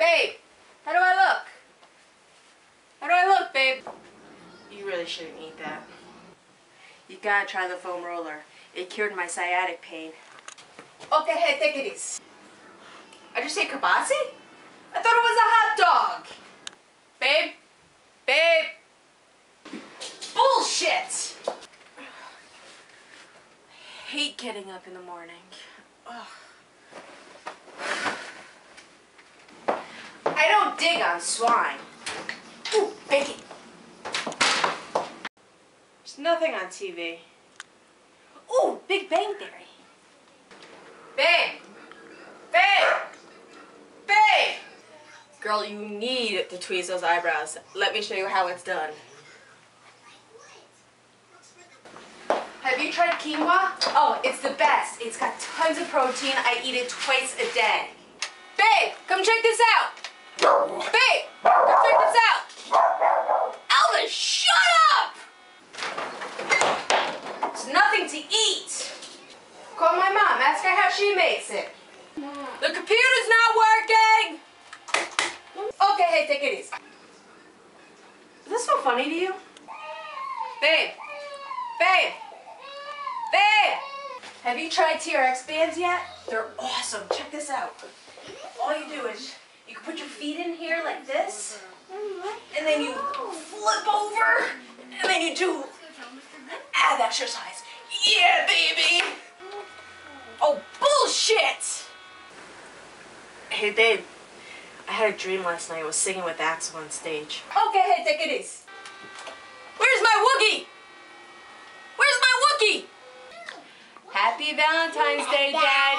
Babe, how do I look? How do I look, babe? You really shouldn't eat that. You gotta try the foam roller. It cured my sciatic pain. Okay, hey, take it easy. I just say kabasi? I thought it was a hot dog. Babe? Babe? Bullshit! hate getting up in the morning. Ugh. Dig on swine. Ooh, bacon. There's nothing on TV. Ooh, Big Bang Theory. Babe! Babe! Babe! Girl, you need to tweeze those eyebrows. Let me show you how it's done. Have you tried quinoa? Oh, it's the best. It's got tons of protein. I eat it twice a day. Babe, come check this out. Babe, come this out. Alva, shut up! There's nothing to eat. Call my mom. Ask her how she makes it. The computer's not working. Okay, hey, take it easy. Is this so funny to you? Babe, babe, babe. Have you tried TRX bands yet? They're awesome. Check this out. All you do is you can put your feet in here like this, and then you flip over, and then you do ab exercise. Yeah, baby. Oh, bullshit. Hey, babe. I had a dream last night. I was singing with Axel on stage. Okay, hey, take it easy. Where's my Woogie? Where's my Woogie? Happy Valentine's Day, Dad.